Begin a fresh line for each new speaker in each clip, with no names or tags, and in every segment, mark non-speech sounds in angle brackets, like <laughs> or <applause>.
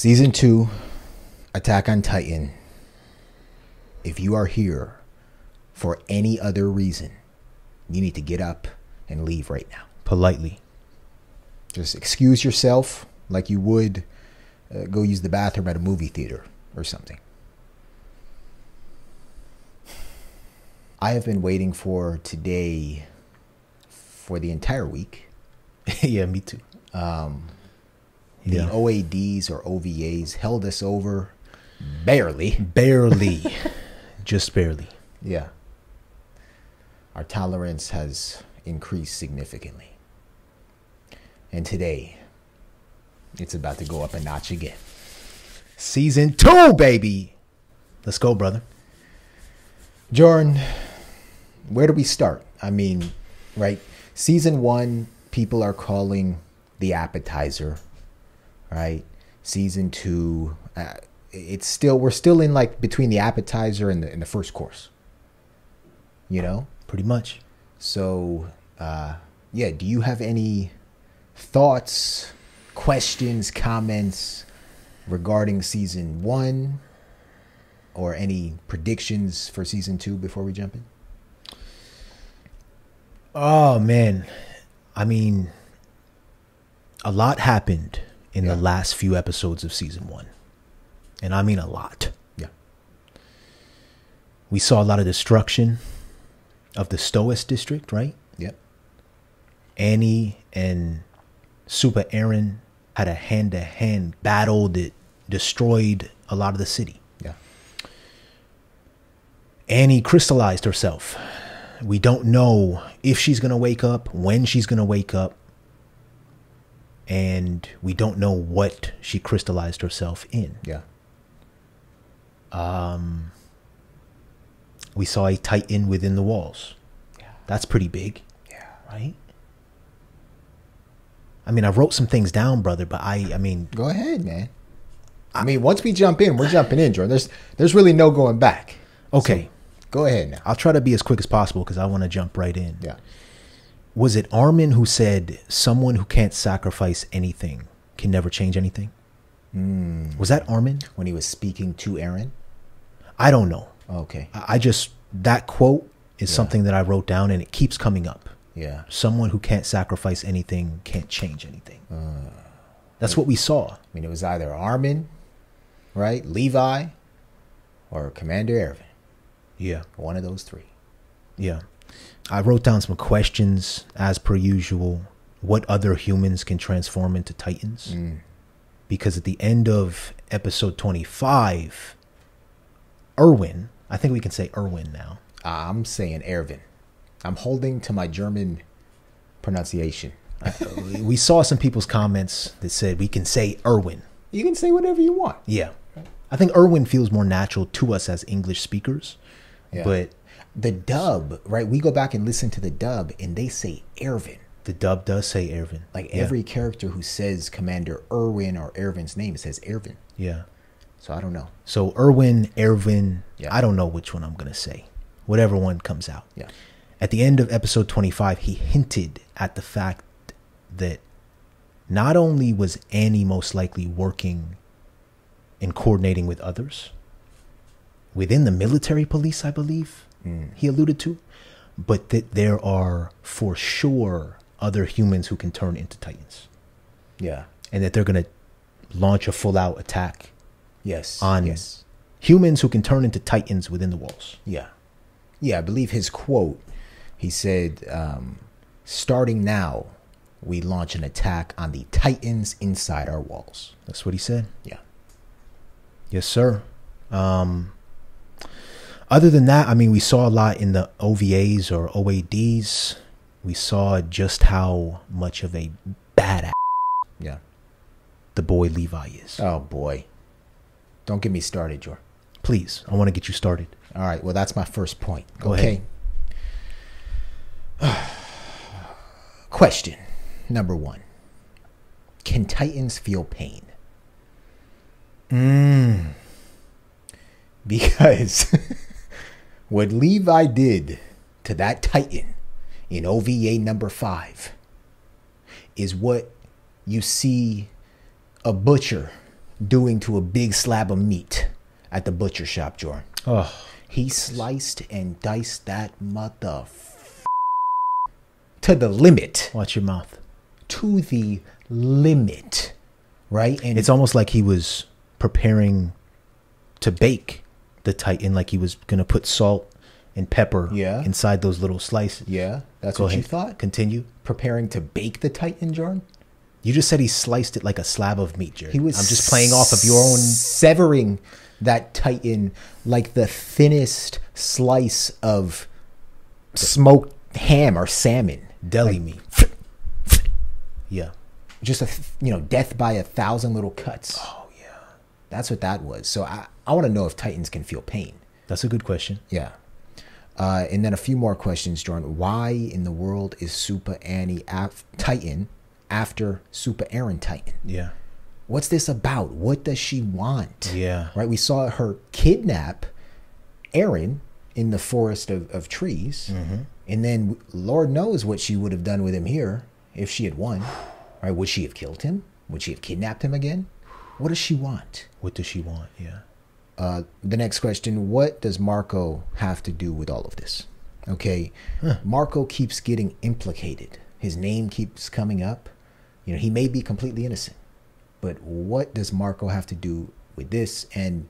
Season 2, Attack on Titan. If you are here for any other reason, you need to get up and leave right now.
Politely.
Just excuse yourself like you would uh, go use the bathroom at a movie theater or something. I have been waiting for today for the entire week. <laughs>
yeah, me too.
Um, the
Yeah.
OADs or OVAs held us over barely.
Barely. <laughs> Just barely.
Yeah. Our tolerance has increased significantly. And today, it's about to go up a notch again.
Season two, baby. Let's go, brother.
Jordan, where do we start? I mean, right? Season one, people are calling the appetizer, right? Season two, uh, it's still, we're still in like between the appetizer and the, and the first course. You know?
Pretty much.
So, uh, yeah, do you have any thoughts, questions, comments regarding season one or any predictions for season two before we jump in?
Oh man. I mean a lot happened in
Yeah.
the last few episodes of season 1. And I mean a lot.
Yeah.
We saw a lot of destruction of the Stohess district, right?
Yep.
Annie and Super Eren had a hand to hand battle that destroyed a lot of the city.
Yeah.
Annie crystallized herself. We don't know if she's going to wake up, when she's going to wake up, and we don't know what she crystallized herself in.
Yeah.
Um, We saw a titan within the walls.
Yeah.
That's pretty big,
Yeah.
right? I mean, I wrote some things down, brother, but I I mean,
Go ahead, man. I mean, once we jump in, we're jumping in, Jordan. There's there's really no going back.
okay.
So, go ahead now.
I'll try to be as quick as possible because I want to jump right in.
Yeah.
Was it Armin who said someone who can't sacrifice anything can never change anything? Hmm. Was that Armin?
When he was speaking to Eren.
I don't know.
Oh, okay.
I I just that quote is something that I wrote down and it keeps coming up.
Yeah.
Someone who can't sacrifice anything can't change anything. Uh, That's what we saw.
I mean, it was either Armin, right, Levi, or Commander Ervin.
Yeah.
One of those three.
Yeah. I wrote down some questions as per usual. What other humans can transform into titans? Mm. Because at the end of episode 25, Erwin, I think we can say Erwin now.
I'm saying Erwin. I'm holding to my German pronunciation.
we saw some people's comments that said we can say Erwin.
You can say whatever you want.
Yeah. I think Erwin feels more natural to us as English speakers.
Yeah.
But
The dub, right? We go back and listen to the dub, and they say Ervin.
the dub does say Erwin.
Like
Yeah.
every character who says Commander Erwin or Ervin's name says Ervin.
Yeah.
So I don't know.
So Erwin, Erwin,
Yeah.
I don't know which one I'm going to say. Whatever one comes out.
Yeah.
At the end of episode 25, he hinted at the fact that not only was Annie most likely working and coordinating with others within the military police, I believe he alluded to, but that there are for sure other humans who can turn into titans
Yeah.
and that they're going to launch a full out attack
Yes.
on
yes.
humans who can turn into titans within the walls.
Yeah. Yeah, I believe his quote, he said, um, starting now, we launch an attack on the Titans inside our walls.
That's what he said.
Yeah.
Yes, sir. Um, other than that, I mean, we saw a lot in the OVAs or OADs. We saw just how much of a badass
Yeah.
the boy Levi is.
Oh, boy. Don't get me started, Jor.
Please, I want to get you started.
All right. Well, that's my first point.
Go
okay. <sighs> Question number one Can Titans feel pain?
Mm. <laughs>
Because what Levi did to that Titan in OVA number five is what you see a butcher doing to a big slab of meat at the butcher shop, Jordan?
Oh,
He sliced and diced that mother to the limit.
watch your mouth.
To the limit. Right? And
It's almost like he was preparing to bake the Titan, like he was gonna put salt and pepper
Yeah.
inside those little slices.
yeah, that's
Go
what you thought?
Continue.
Preparing to bake the Titan, Jordan?
You just said he sliced it like a slab of meat, Jared.
He was
I'm just playing off of your own.
severing that Titan like the thinnest slice of smoked ham or salmon.
deli meat. Yeah.
Just a you know, death by a thousand little cuts.
Oh yeah.
That's what that was. So I, I want to know if Titans can feel pain.
That's a good question.
Yeah. Uh, and then a few more questions, Jordan. Why in the world is Super Annie af- Titan after Super Eren Titan?
Yeah.
What's this about? What does she want?
Yeah.
Right? We saw her kidnap Eren in the forest of, of trees. And then Lord knows what she would have done with him here if she had won. Right? Would she have killed him? Would she have kidnapped him again? What does she want?
What does she want? Yeah.
Uh, the next question What does Marco have to do with all of this? Okay. Marco keeps getting implicated. His name keeps coming up. You know, he may be completely innocent, but what does Marco have to do with this? And,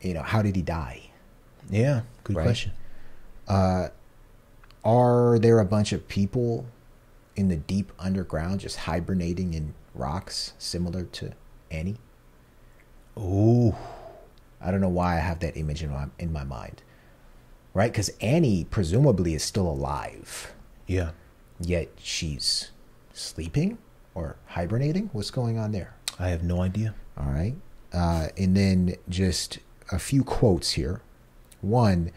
you know, how did he die?
Yeah. Good
Right.
question.
Are there a bunch of people in the deep underground just hibernating in rocks similar to Annie?
Ooh.
I don't know why I have that image in my, in my mind. Right? Because Annie presumably is still alive,
Yeah.
yet she's sleeping or hibernating. What's going on there?
I have no idea.
All right. Uh, and then just a few quotes here. One,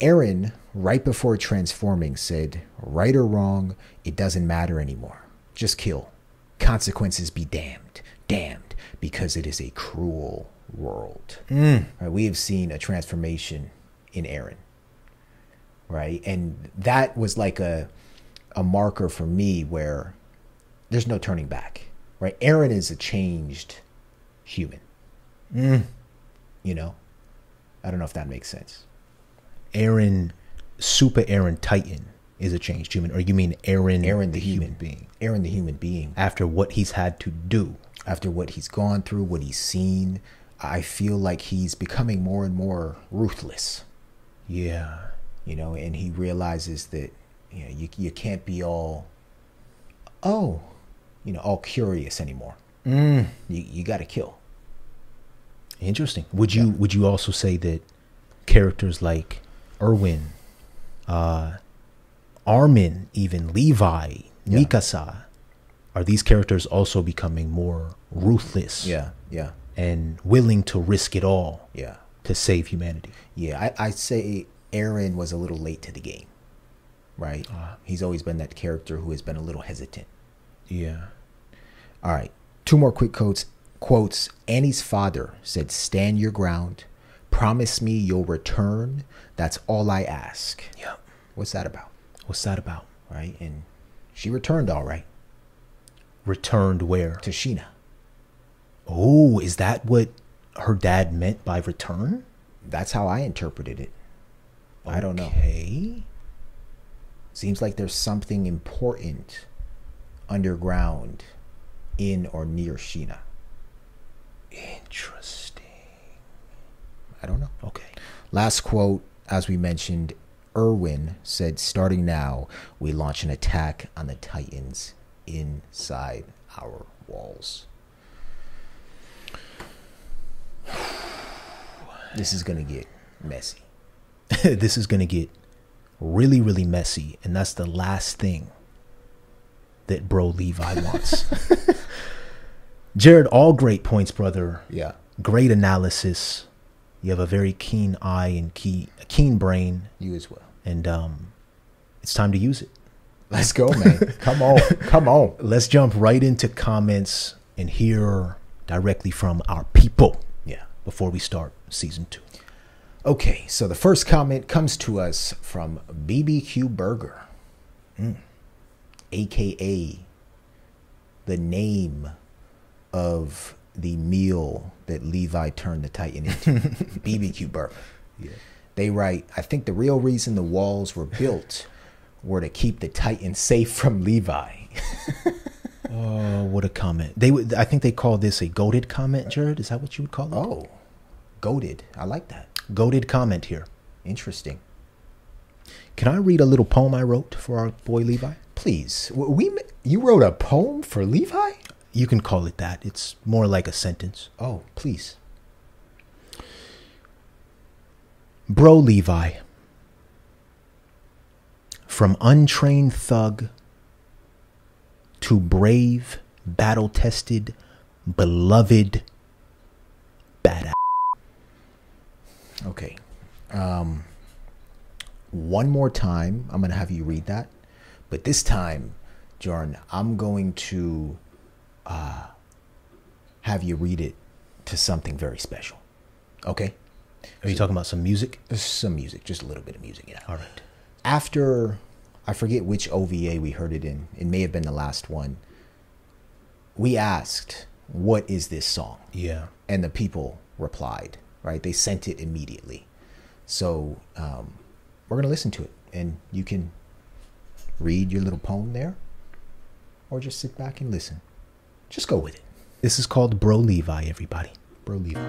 Eren, right before transforming, said, Right or wrong, it doesn't matter anymore. Just kill. Consequences be damned. Damned, because it is a cruel world. Mm. Right, we have seen a transformation in Eren. Right? And that was like a a marker for me where there's no turning back. Right? Eren is a changed human. Mm. You know? I don't know if that makes sense.
Eren, Super Eren Titan is a changed human, or you mean Eren,
Eren the, human,
being,
Eren the human being.
after what he's had to do?
After what he's gone through, what he's seen, I feel like he's becoming more and more ruthless.
Yeah.
you know, and he realizes that you know you you can't be all oh, you know, all curious anymore.
Mm.
You you got to kill.
Interesting. Would you would you also say that characters like Erwin, uh, Armin, even Levi,
Yeah.
Mikasa, are these characters also becoming more ruthless
Yeah, yeah,
and willing to risk it all
yeah,
to save humanity?
yeah. I I say Eren was a little late to the game, right?
Ah.
He's always been that character who has been a little hesitant.
Yeah.
All right, two more quick quotes. Quotes. Annie's father said, "Stand your ground. Promise me you'll return. That's all I ask."
yeah
What's that about?
What's that about?
Right, and she returned all right
Returned where?
to Sina.
Oh, is that what her dad meant by return?
That's how I interpreted it. I don't know.
Okay.
Seems like there's something important underground in or near Sina.
Interesting.
I don't know.
Okay.
Last quote, as we mentioned, Erwin said, starting now, we launch an attack on the Titans inside our walls. This is going to get messy. <laughs>
this is going to get really, really messy. And that's the last thing that bro Levi wants. <laughs> <laughs> Jared, all great points, brother.
Yeah.
Great analysis. You have a very keen eye and key, a keen brain.
You as well.
And um, it's time to use it.
Let's go, man. Come on. Come on.
Let's jump right into comments and hear directly from our people. Before we start season two.
Okay, so the first comment comes to us from BBQ Burger, mm. aka the name of the meal that Levi turned the Titan into <laughs> BBQ burger.
Yeah.
They write, I think the real reason the walls were built were to keep the Titan safe from Levi. <laughs>
Oh, what a comment! They would. I think they call this a goaded comment, Jared. Is that what you would call it?
Oh, goaded. I like that.
Goaded comment here.
Interesting.
Can I read a little poem I wrote for our boy Levi?
Please, we you wrote a poem for Levi?
You can call it that. It's more like a sentence.
Oh, please.
Bro Levi. From untrained thug to brave, battle tested, beloved badass.
Okay. Um, one more time, I'm going to have you read that. But this time, Jordan, I'm going to uh, have you read it to something very special. Okay?
Are you talking about some music?
Some music, just a little bit of music, yeah.
All right.
After, I forget which OVA we heard it in, it may have been the last one. We asked, What is this song?
Yeah.
and the people replied right they sent it immediately so um, we're going to listen to it and you can read your little poem there or just sit back and listen just go with it
This is called Bro Levi, everybody. Bro Levi.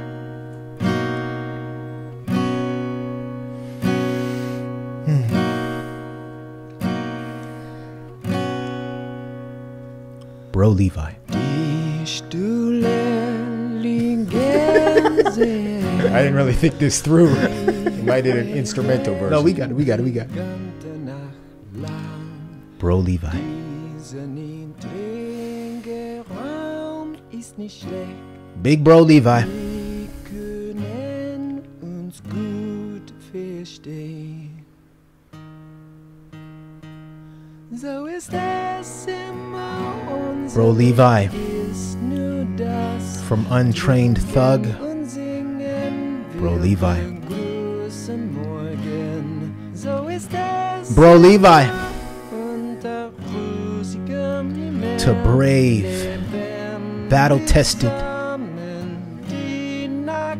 Bro Levi.
i didn't really think this through you might did an instrumental version
No, we got it. We got it. We got it. Bro Levi.
ist nicht schlecht,
Big Bro Levi. Levi.
ist nur das
From untrained thug. Bro Levi.
beim großen Morgen. So ist es
Bro Levi.
unter rosigem Himmel.
To brave. Battle tested. <laughs>
Die Nacht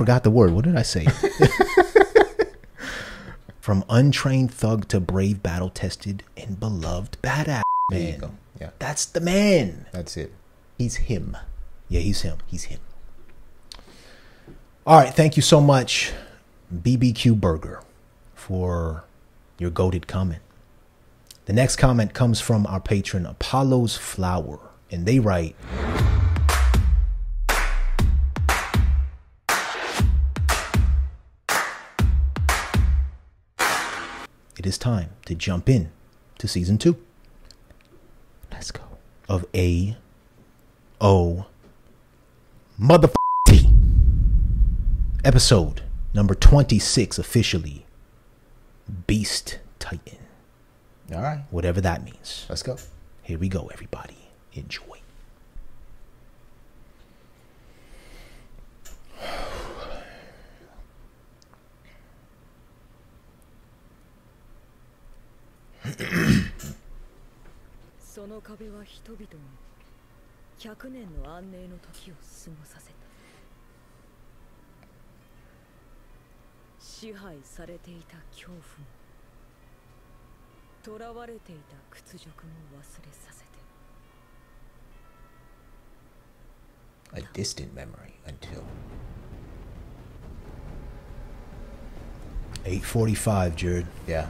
forgot the word. What did I say? <laughs> From untrained thug to brave, battle tested, and beloved badass.
there you
Man.
go yeah
That's the man.
that's it he's him
Yeah, he's him.
he's him
All right. Thank you so much, BBQ Burger, for your goaded comment. The next comment comes from our patron, Apollo's Flower, and they write It is time to jump in to season two
let's go
of A O Mother T. Episode number 26 officially Beast Titan.
all right
Whatever that means.
let's go
Here we go, everybody. Enjoy. "
その壁は人々に100年の安寧の時を過ごさせた支配されていた恐怖も囚われていた屈辱も忘れさせて
a distant memory until
845, Jared.
yeah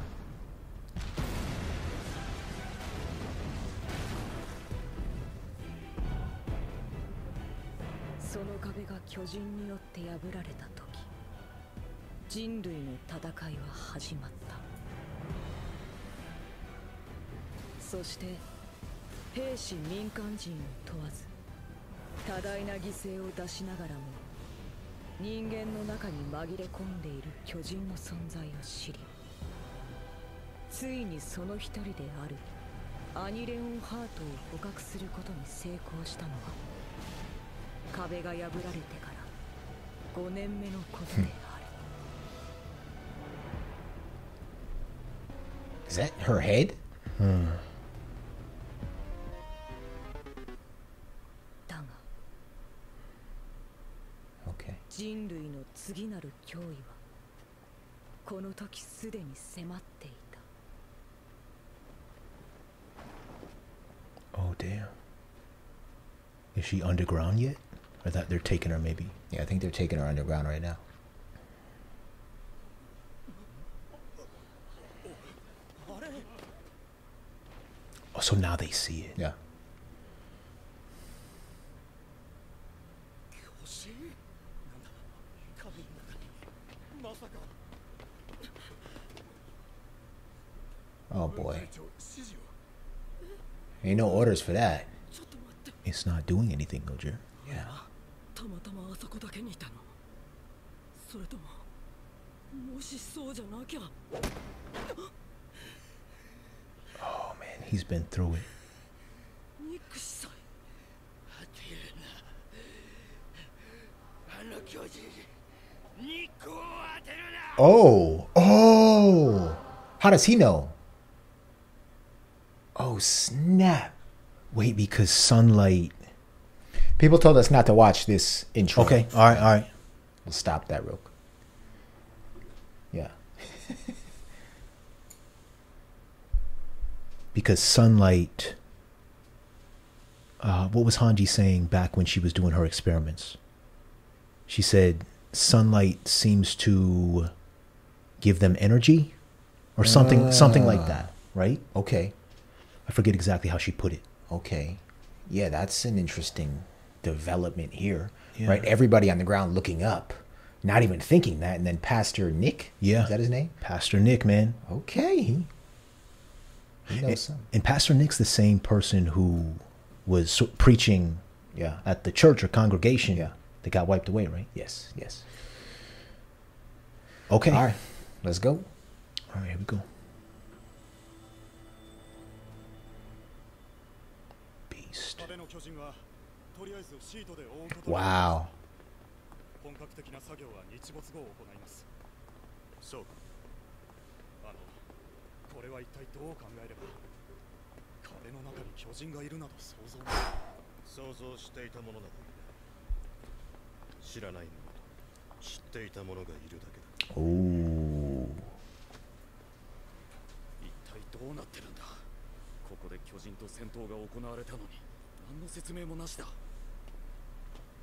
人によって破られた時人類の戦いは始まった。そして兵士民間人を問わず多大な犠牲を出しながらも人間の中に紛れ込んでいる巨人の存在を知りついにその一人であるアニレオンハートを捕獲することに成功したのは壁が破られてから
Is that her head?
Hmm. hmm.
Okay.
人類の次なる脅威はこの時すでに迫っていた。
Oh damn. Is she underground yet? Or that they're taking her, maybe.
Yeah, I think they're taking her underground right now.
Oh, so now they see it.
Yeah. Oh boy. Ain't no orders for that.
It's not doing anything, Gojer.
Yeah.
たまたまあそこだけにいたのそれとももしそうじゃなきゃ
Oh man, he's been through it.
憎しさえ果てるなあの巨人肉を当てるな
Oh. Oh. How does he know? Oh, snap.
Wait, because sunlight.
People told us not to watch this intro.
Okay, all right, all right.
We'll stop that real quick. Yeah. <laughs>
Because sunlight. Uh, what was Hanji saying back when she was doing her experiments? She said sunlight seems to give them energy, or something, something like that, right?
Okay.
I forget exactly how she put it.
Okay. Yeah, that's an interesting development here.
Yeah.
Right? Everybody on the ground looking up, not even thinking that. And then Pastor Nick.
Yeah.
Is that his name?
Pastor Nick, man,
Okay. He, he knows
and,
something.
and Pastor Nick's the same person who was preaching
Yeah.
at the church or congregation
Yeah.
that got wiped away, right?
yes. Yes.
Okay.
All right. Let's go.
All right, here we go. Beast.
Wow.
本格的な作業は日没後行います。そうか。あのこれは一体どう考えれば壁の中に巨人がいるなど想像想像していたものなど知らないものと知っていたものがいるだけだ。
Ooh.
一体どうなってるんだ。ここで巨人と戦闘が行われたのに何の説明もなしだ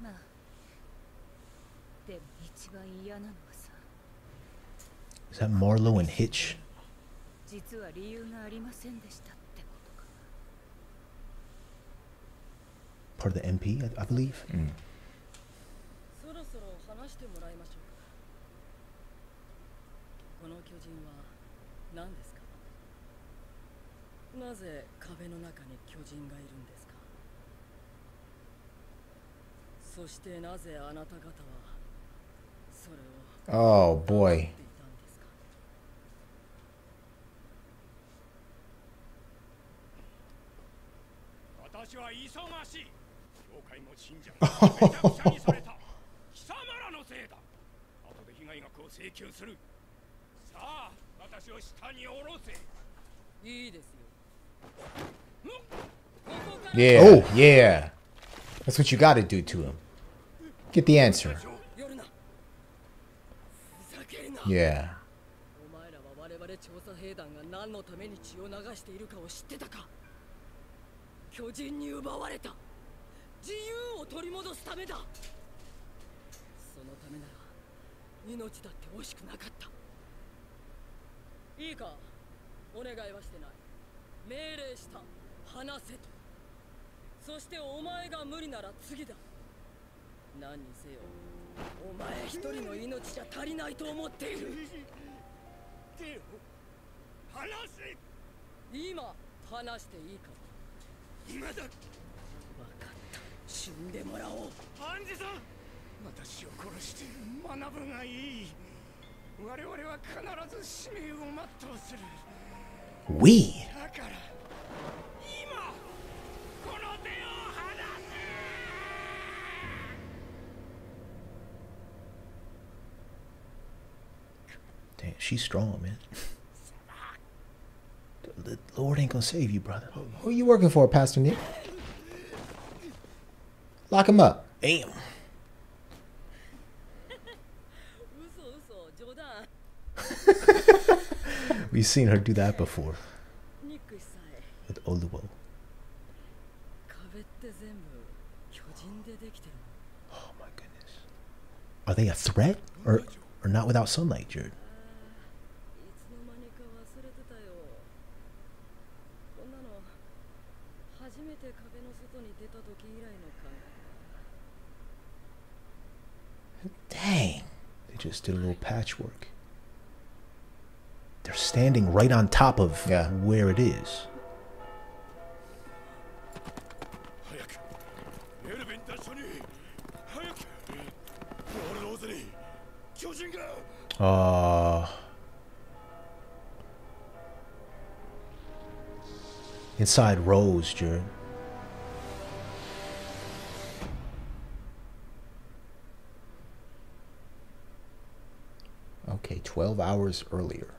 まあでも一番嫌なのはさ。
Is that Marlowe and Hitch?
実は理由がありませんでしたってことか。
Part of the MP, I, I believe?
そろそろ話してもらいましょうか。この巨人は何ですか？なぜ壁の中に巨人がいるんですかそしてなぜあなた方はそれを
Oh, boy.
私は忙しい教会も信者もめちゃくちゃにされた <laughs> 貴様らのせいだ後で被害額を請求するさあ私を下に下ろせ
いいですよ
Yeah.
Oh.
Yeah. That's what you got to do to him. Get the answer.
夜なふざけるな
Yeah.
お前らは我々調査兵団が何のために血を流しているかを知ってたか巨人に奪われた自由を取り戻すためだそのためなら命だって惜しくなかったいいかお願いはしてない命令した話せとそしてお前が無理なら次だ何にせよお前一人の命じゃ足りないと思っている。
手を離せ。
今話していいか？
今だ。
分かった。死んでもらおう。
ハンジさん。私を殺して学ぶがいい。我々は必ず使命を全うする。
We.
だから今この手を離
Damn, she's strong, man. The Lord ain't gonna save you, brother.
Who are you working for, Pastor Nick? Lock him up.
Damn. <laughs> We've seen her do that before. With Oluo. <gasps> Oh my goodness. Are they a threat? Or or not without sunlight, Jared? Dang. They just did a little patchwork. They're standing right on top of
yeah.
where it is. Uh, inside Rose,
Jern. 12 hours earlier.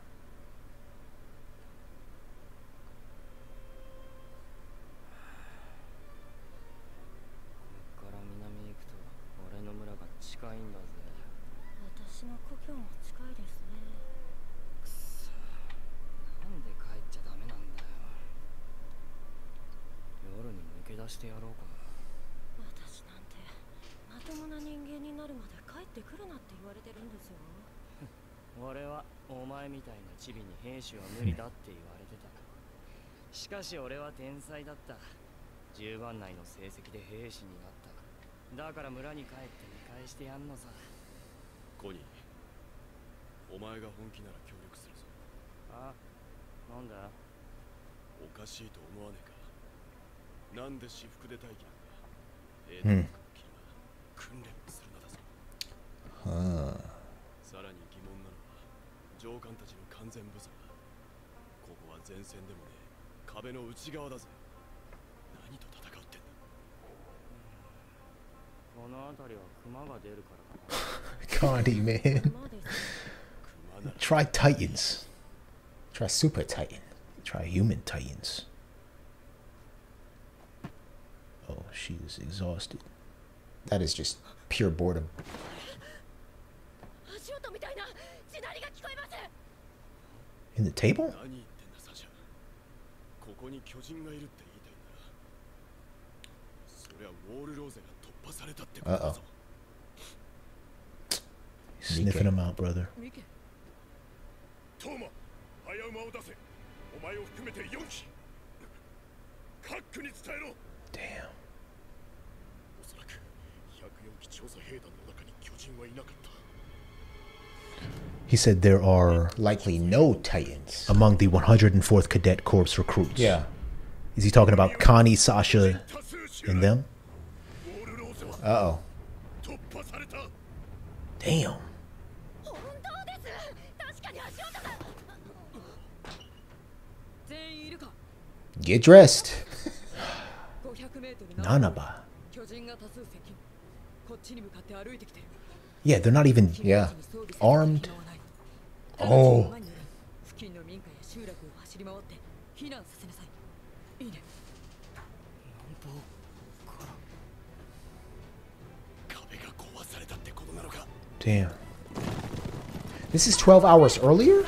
はお前みたいなチビに兵士は無理だって言われてた。しかし俺は天才だった。10番内の成績で兵士になった。だから村に帰って見返してやんのさ。
コニーお前が本気なら協力するぞ。
あなんだ？
おかしいと思わねえか。なんで私服で待機
うん
なん。だ兵隊訓練をするのだぞ。
Huh.
さらに上官たちの完全武装だここは前線でもねえ壁の内側だぜ何と戦うってんだ
この辺りは熊が出るから<laughs> かな
Condi, man.
まあです
熊なら
Try Titans.
Try Super Titan.
Try human Titans. Oh, she is exhausted.
That is just pure boredom.
In the table?
Uh oh.
Sniffing him out, brother. Damn.
104機調査兵団の中に巨人はいなかった
he said there are
likely no Titans
among the 104th Cadet Corps recruits.
Yeah.
Is he talking about Connie, Sasha, and them?
Uh oh.
Damn.
Get dressed. <laughs>
Nanaba. Yeah, they're not even
yeah
armed.
お
Oh.
付近の民家や集落を走り回って避難させなさいいいね
壁が壊されたってことなのか
Damn.
This is 12 hours earlier?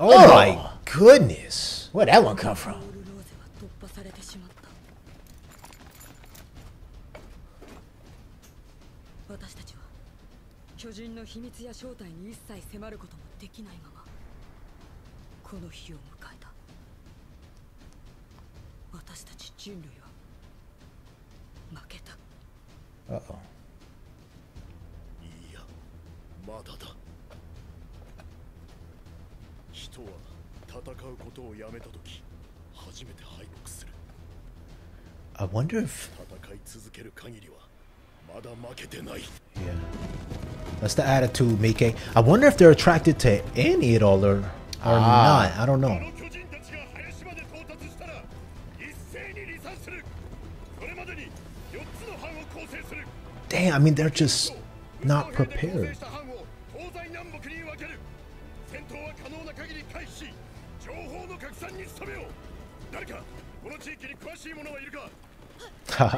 Oh, my goodness.
Where'd that one come from?
Uh-oh. い
や、まだだ。人は戦うことをやめた時初めて敗北する
I wonder if.
戦い続ける限りはまだ負けてない
Yeah. That's the attitude, Mike. I wonder if they're attracted to Annie at all or, or
Ah.
not. I don't
あ
know.
の巨人たちが林
も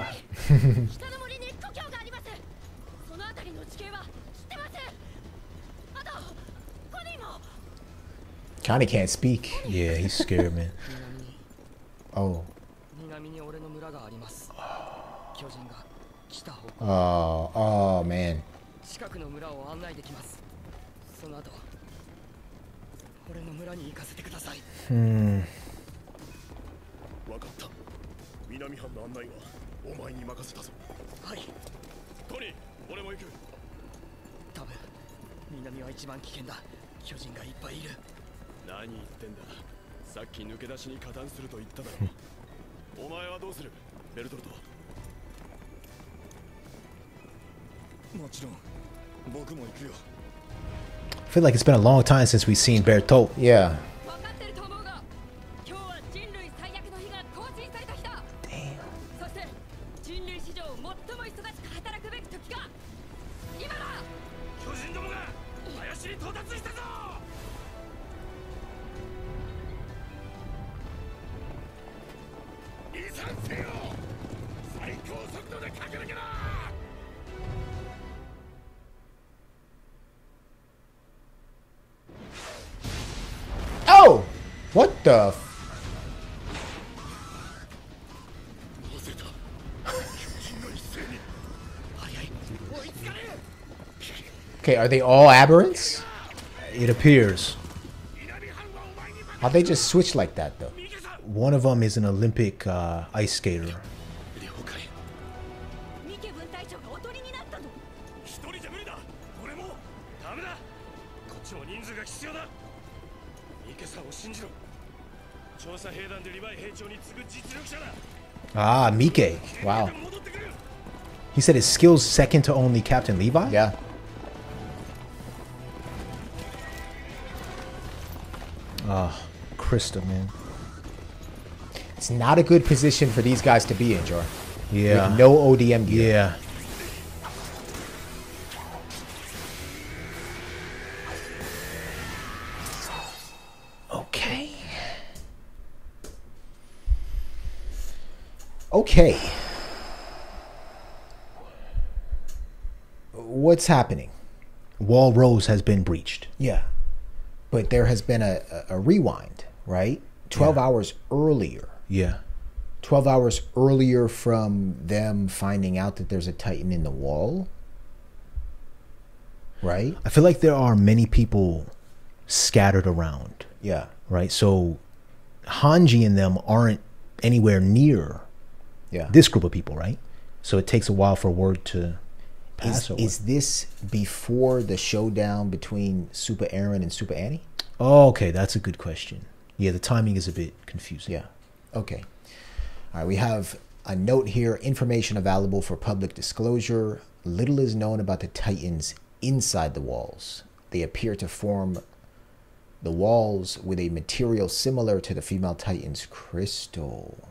Connie can't speak.
Yeah, he's scared, man.
Oh.
南に俺の村があります巨人が来た方向
Oh, oh man.
近くの村を案内できますその後俺の村に行かせてください
Hmm.
分かった南藩の案内はお前に任せたぞ。
はい。
トニー俺も行く。
多分南は一番危険だ。巨人がいっぱいいる。
何言ってんだ。さっき抜け出しに加担すると言っただろ。お前はどうする？ベルトルト。もちろん。僕も行くよ。
I feel like it's been a long time since we've seen Bertolt.
Yeah. Are they all aberrants?
It appears.
How they just switch like that, though?
One of them is an Olympic uh, ice skater. Ah, Mike.
Wow.
He said his skill's second to only Captain Levi?
Yeah.
Krista, man.
It's not a good position for these guys to be in, Jor.
Yeah.
With no ODM gear.
Yeah. Okay.
Okay. What's happening?
Wall Rose has been breached.
Yeah. But there has been a, a, a rewind, right? 12
Yeah.
hours earlier.
Yeah.
12 hours earlier from them finding out that there's a Titan in the wall. Right?
I feel like there are many people scattered around,
Yeah.
right? So Hanji and them aren't anywhere near
Yeah.
this group of people, right? So it takes a while for word to pass.
is,
or
is this before the showdown between Super Eren and Super Annie?
Oh, okay, that's a good question. Yeah, the timing is a bit confusing.
Yeah. Okay. All right. We have a note here information available for public disclosure. Little is known about the Titans inside the walls. They appear to form the walls with a material similar to the female Titan's crystal.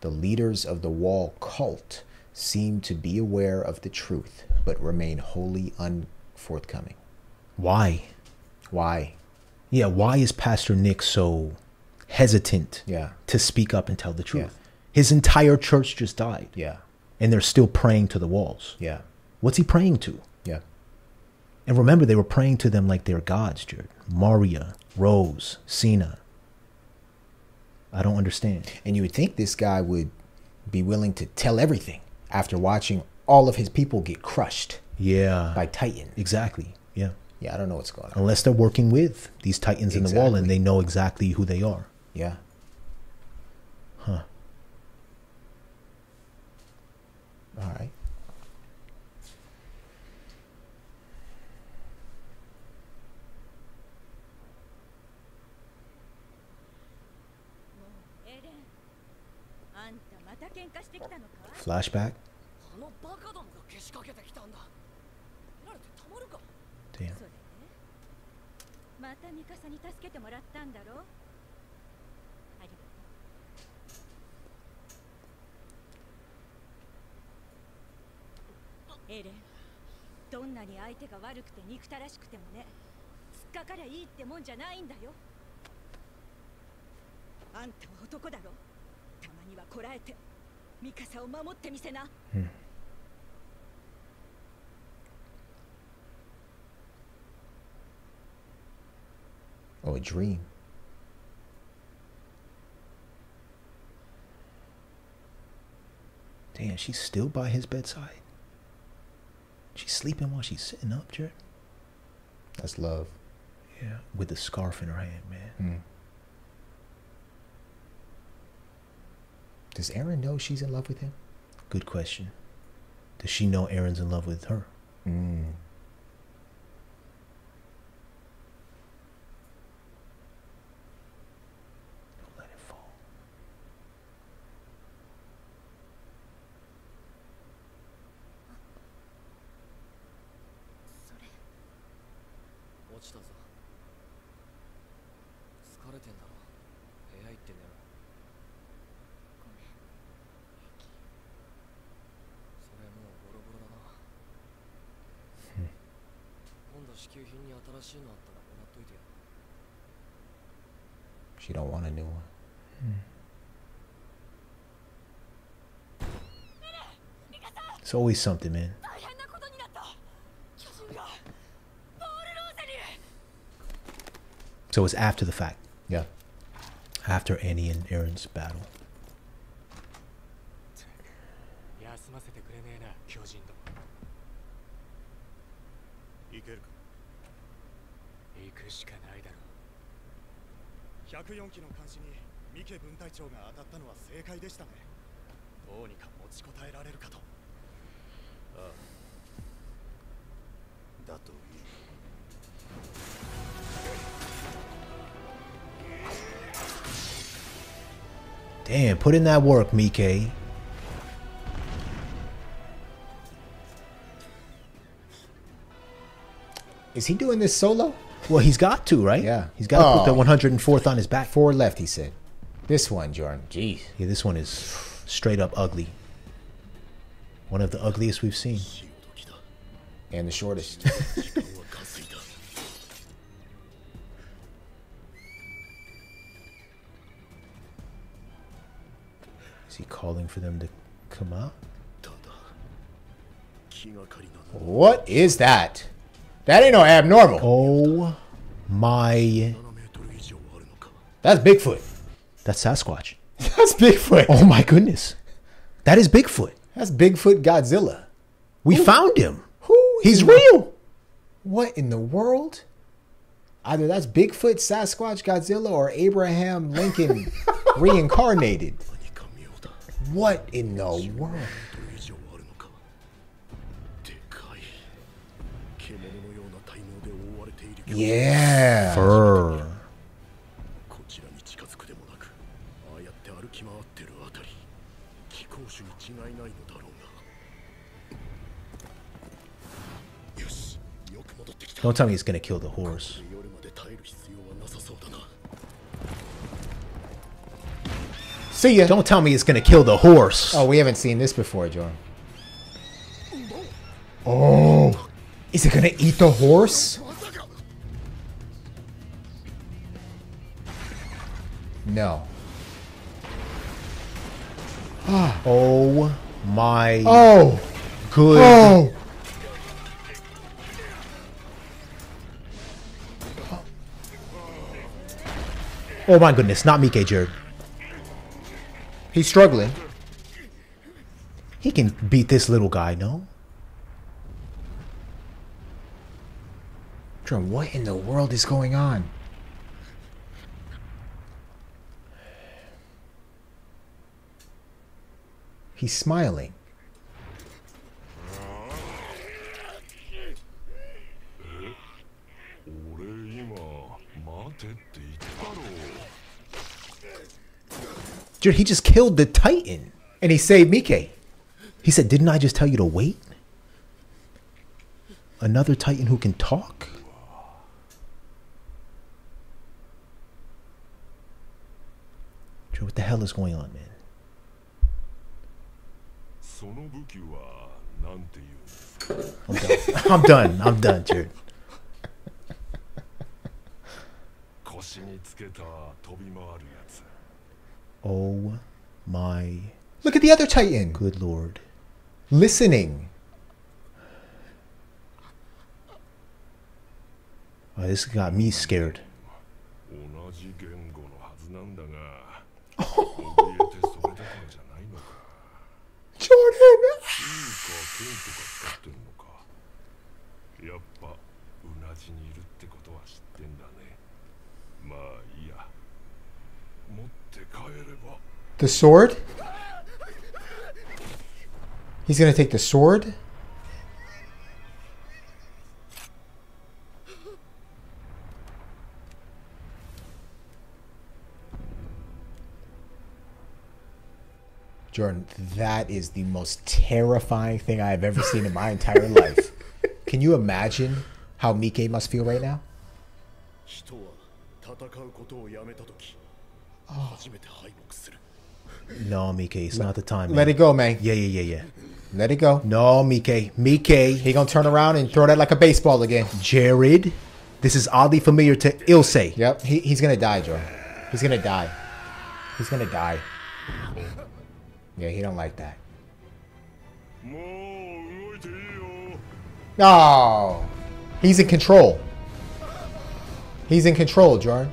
The leaders of the wall cult seem to be aware of the truth, but remain wholly unforthcoming.
Why?
Why?
Yeah, why is Pastor Nick so hesitant
Yeah.
to speak up and tell the truth?
Yeah.
His entire church just died,
Yeah.
and they're still praying to the walls.
Yeah.
What's he praying to?
Yeah.
And remember, they were praying to them like they're gods, Jared. Maria, Rose, Sina. I don't understand.
And you would think this guy would be willing to tell everything after watching all of his people get crushed
Yeah.
by Titan.
exactly. Yeah,
I don't know what's going on.
Unless they're working with these titans exactly. in the wall and they know exactly who they are.
Yeah.
Huh.
All right.
Flashback.
んだ
ろ？ありがとう。エレンどんなに相手が悪くて憎たらしくてもね突っかかりゃいいってもんじゃないんだよ。あんたは男だろ？たまにはこらえてミカサを守ってみせな、うん、
Oh, a dream.
Damn, she's still by his bedside. She's sleeping while she's sitting up, Jared.
That's love.
Yeah, with the scarf in her hand, man.
Mm. Does Eren know she's in love with him?
Good question. Does she know Eren's in love with her?
Mm.
It's always something, man. So it's after the fact.
Yeah.
After Annie and Eren's battle.
だろう104機の監視に三家分隊長が当たったのは正解でしたねどうにか持ちこたえられるかとああだといい
Damn, put in that work, Mike.
Is he doing this solo?
Well, he's got to, right?
Yeah.
He's got to put
Oh.
the 104th on his back.
Four left, he said. This one, Jordan. Jeez.
Yeah, this one is straight up ugly. One of the ugliest we've seen.
And the shortest. <laughs>
Is he calling for them to come out?
What is that? That ain't no abnormal.
Oh my.
That's Bigfoot.
That's Sasquatch. <laughs>
That's Bigfoot.
Oh my goodness. That is Bigfoot.
That's Bigfoot Godzilla.
We found him.
Who?
He's real.
What in the world? Either that's Bigfoot, Sasquatch, Godzilla, or Abraham Lincoln <laughs> reincarnated. What in the world? Yeah.
Fur. Don't tell me he's gonna kill the horse.
See ya.
Don't tell me it's gonna kill the horse.
Oh, we haven't seen this before, John. Oh, is it gonna eat the horse? No. Ah.
oh my.
Oh.
Good.
Oh.
Oh my goodness, not Mike Jared.
He's struggling.
He can beat this little guy, no?
Drum, what in the world is going on? He's smiling.
Jared, he just killed the Titan.
And he saved Mike.
He said, Didn't I just tell you to wait? Another Titan who can talk? Jared, what the hell is going on, man?
その武器はなんていう
I'm done. I'm done. I'm done, Jared. Oh my
Look at the other Titan
good lord.
listening.
Oh, this got me scared. <laughs>
同
The sword? He's gonna take the sword? Jordan, that is the most terrifying thing I have ever seen in my entire life. <laughs> Can you imagine how Mike must feel right now?
人
no, Mike, it's let, not the time. Man.
Let it go, man.
Yeah, yeah, yeah, yeah.
Let it go.
No, Mike. Mike.
He gonna turn around and throw that like a baseball again.
Jared, this is oddly familiar to Ilse.
Yep, he, he's gonna die, Joe. He's gonna die. He's gonna die. Yeah, he don't like that. No, oh, he's in control. He's in control, Jordan.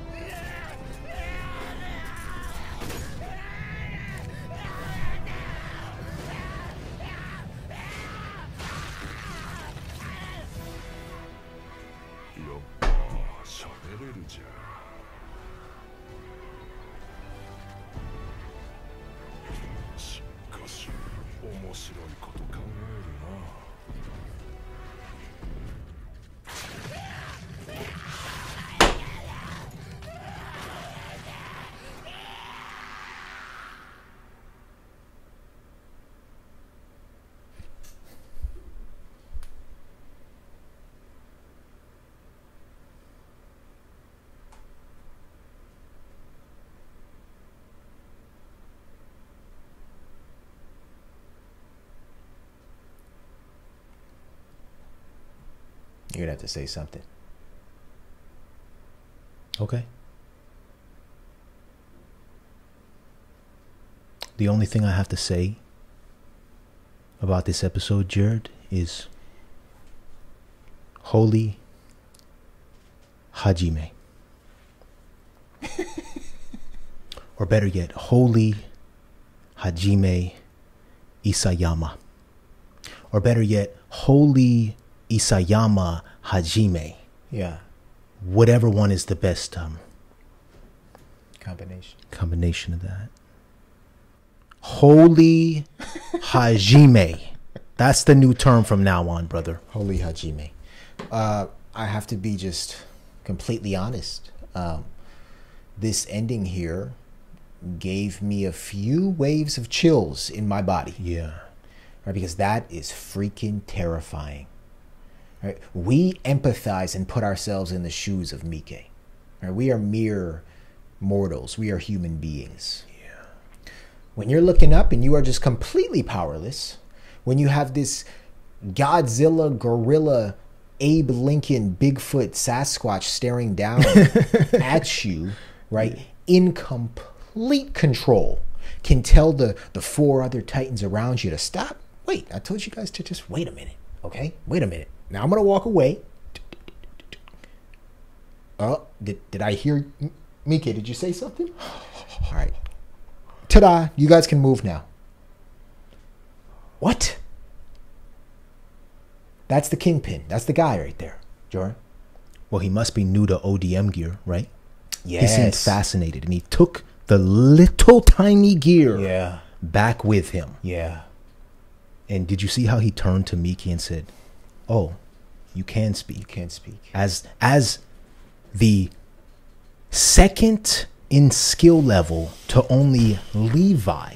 To say something.
Okay. The only thing I have to say about this episode, Jared, is Holy Hajime. <laughs> or better yet, Holy Hajime Isayama. Or better yet, Holy Isayama Hajime.
Yeah,
Whatever one is the best um,
combination.
combination of that. Holy Hajime. <laughs> That's the new term from now on, brother.
Holy Hajime. Uh, I have to be just completely honest. Um, this ending here gave me a few waves of chills in my body.
Yeah.
right? Because that is freaking terrifying. Right? We empathize and put ourselves in the shoes of Mike. Right? We are mere mortals. We are human beings. Yeah. When you're looking up and you are just completely powerless, when you have this Godzilla, gorilla, Abe Lincoln, Bigfoot, Sasquatch staring down <laughs> at you, right? In complete control, can tell the, the four other Titans around you to stop. Wait, I told you guys to just wait a minute, okay? Wait a minute. Now I'm gonna walk away. Oh, did, did I hear Mike? Did you say something? All right. Ta-da! You guys can move now. What? That's the kingpin. That's the guy right there, Jordan.
Well, he must be new to ODM gear, right?
Yes.
He seemed fascinated and he took the little tiny gear
Yeah.
back with him.
Yeah.
And did you see how he turned to Mike and said, "Oh, you can
You
speak."
can't speak.
As as the second in skill level to only Levi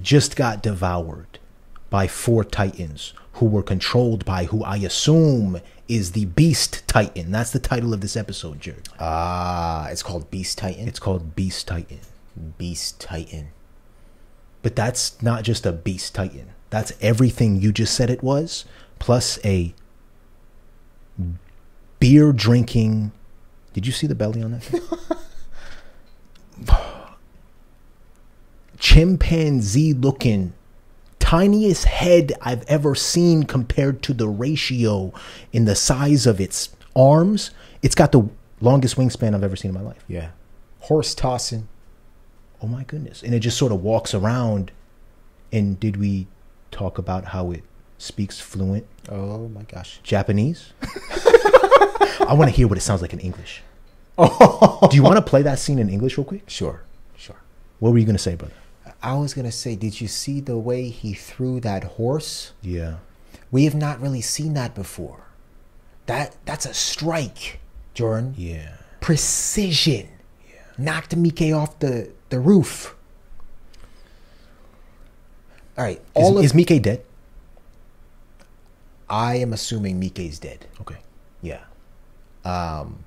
just got devoured by four titans who were controlled by who I assume is the Beast Titan. That's the title of this episode, Jared.
Ah, it's called Beast Titan.
It's called Beast Titan.
Beast Titan.
But that's not just a Beast Titan. That's everything you just said it was, plus a beer drinking. Did you see the belly on that? <laughs> Chimpanzee looking, tiniest head I've ever seen compared to the ratio in the size of its arms. It's got the longest wingspan I've ever seen in my life.
Yeah. Horse tossing.
Oh my goodness. And it just sort of walks around. And did we talk about how it speaks fluent
Oh my gosh.
Japanese? <laughs> I want to hear what it sounds like in English. Oh. Do you want to play that scene in English real quick?
Sure. Sure.
What were you going to say, brother?
I was gonna say, did you see the way he threw that horse?
Yeah.
We have not really seen that before. That that's a strike, Jordan.
Yeah.
Precision. Yeah. Knocked Mike off the, the roof. All right. All
is,
of
is Mike dead?
I am assuming Mike's dead.
Okay.
Yeah. Um,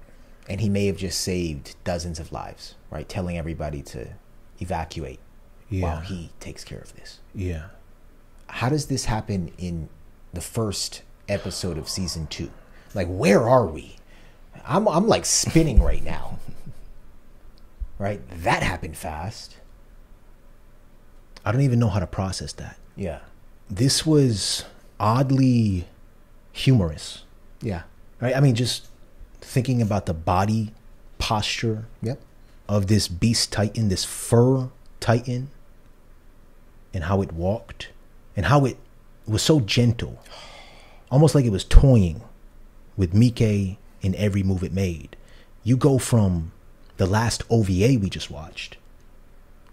and he may have just saved dozens of lives, right? Telling everybody to evacuate while he takes care of this.
Yeah.
How does this happen in the first episode of season two? Like, where are we? I'm I'm like spinning right now. <laughs> Right? That happened fast.
I don't even know how to process that.
Yeah.
This was oddly humorous.
Yeah.
Right? I mean, just thinking about the body posture
Yep.
of this beast titan, this fur titan, and how it walked, and how it was so gentle, almost like it was toying with Mike in every move it made. You go from the last OVA we just watched,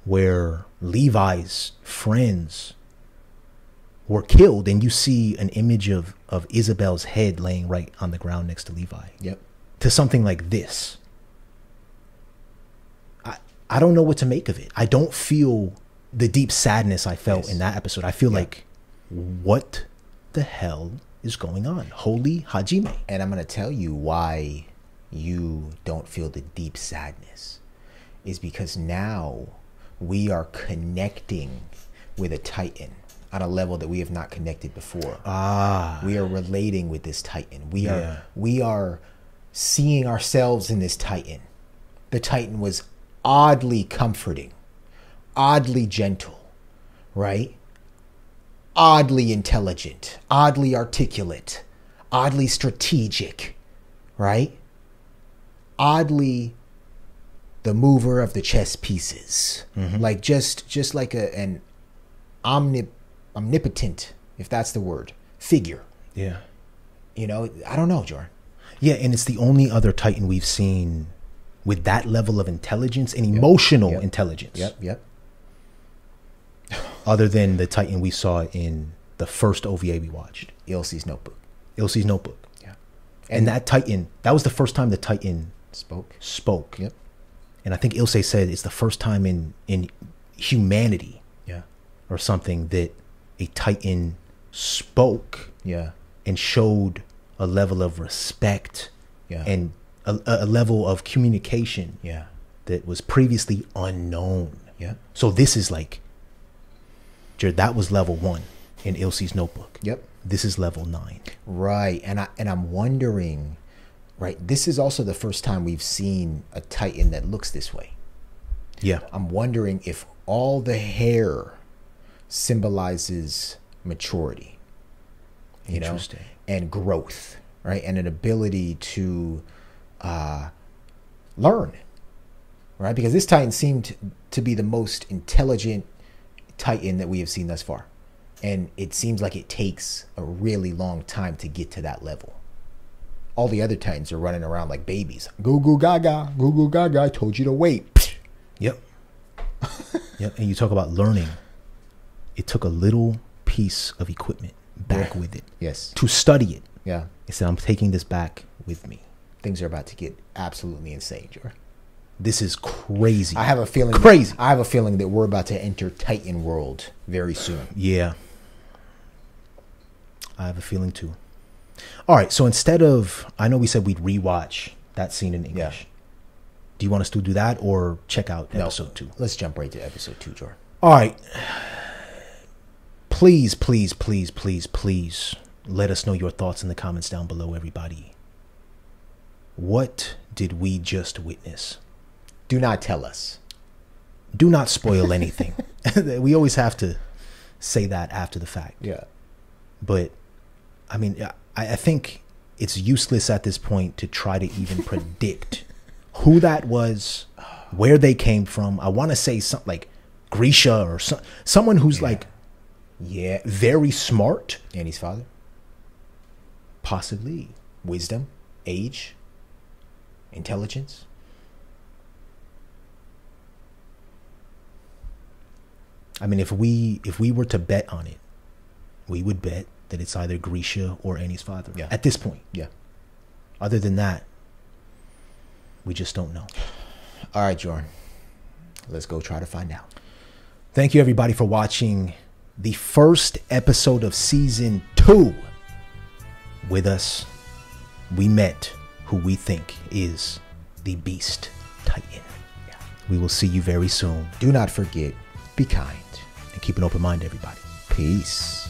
where Levi's friends were killed, and you see an image of, of Isabel's head laying right on the ground next to Levi
Yep.
to something like this. I I don't know what to make of it. I don't feel the deep sadness I felt
Yes.
in that episode. I feel
Yeah.
like what the hell is going on? Holy Hajime.
And I'm going to tell you why you don't feel the deep sadness is because now we are connecting with a titan on a level that we have not connected before.
Ah.
we are relating with this titan. We
Yeah.
are we are seeing ourselves in this titan. The titan was oddly comforting, oddly gentle, right? Oddly intelligent, oddly articulate, oddly strategic, right? Oddly the mover of the chess pieces. Like just just like a an omnip omnipotent, if that's the word, figure.
Yeah.
You know, I don't know, Jordan.
Yeah, and it's the only other Titan we've seen with that level of intelligence and emotional
Yep.
intelligence.
Yep, yep. <sighs>
Other than the Titan we saw in the first OVA we watched,
Ilse's notebook.
Ilse's Notebook.
Yeah.
And that Titan, that was the first time the Titan
spoke.
spoke.
Yep.
And I think Ilse said it's the first time in in humanity
Yeah.
or something that a Titan spoke
Yeah.
and showed a level of respect
Yeah.
and a, a level of communication
Yeah.
that was previously unknown.
Yeah.
So this is like, Jared, that was level one in Ilse's notebook.
Yep.
This is level nine.
Right. And I and I'm wondering, right, this is also the first time we've seen a Titan that looks this way.
Yeah.
I'm wondering if all the hair symbolizes maturity. You know, and growth, right? And an ability to uh, learn, right? Because this Titan seemed to be the most intelligent Titan that we have seen thus far. And it seems like it takes a really long time to get to that level. All the other Titans are running around like babies. Goo goo gaga, goo goo gaga, I told you to wait.
Yep. <laughs> yep. And you talk about learning. It took a little piece of equipment back
Yeah.
with it
Yes.
to study it.
Yeah.
It said, I'm taking this back with me.
Things are about to get absolutely insane, Jordan.
This is crazy.
I have a feeling
Crazy.
I have a feeling that we're about to enter Titan world very soon.
Yeah. I have a feeling too. All right, so instead of I know we said we'd rewatch that scene in English. Do you want us to do that or check out
No,
episode 2?
Let's jump right to episode two, Jordan.
All right. Please, please, please, please, please let us know your thoughts in the comments down below, everybody. What did we just witness?
Do not tell us.
Do not spoil <laughs> anything. <laughs> we always have to say that after the fact.
Yeah.
But I mean, I, I think it's useless at this point to try to even <laughs> predict who that was, where they came from. I want to say something like Grisha or some, someone who's like
Yeah.
very smart,
Annie's father.
possibly.
Wisdom, age, intelligence.
I mean, if we if we were to bet on it, we would bet that it's either Grisha or Annie's father.
Yeah.
At this point,
Yeah.
other than that, we just don't know.
All right, Jordan. Let's go try to find out.
Thank you, everybody, for watching the first episode of season two. With us, we met who we think is the Beast Titan. We will see you very soon.
Do not forget, be kind.
And keep an open mind, everybody.
Peace.